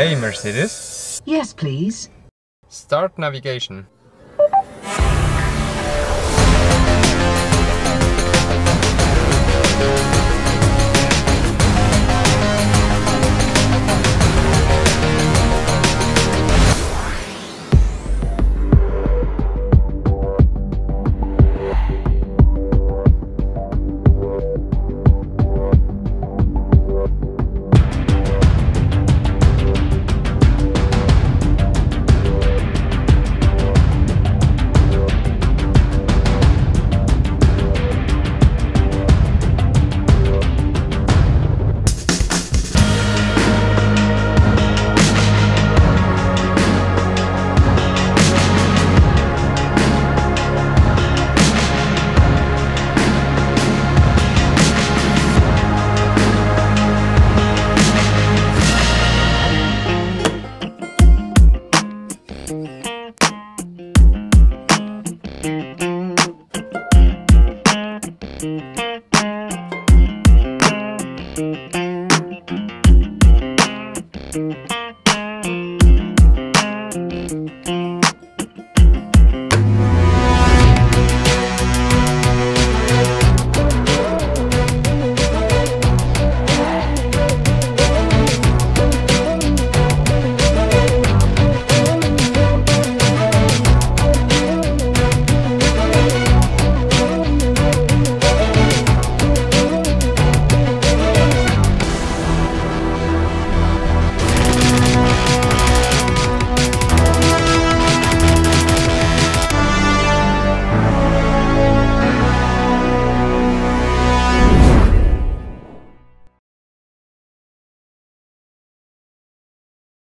Hey Mercedes. Yes, please. Start navigation.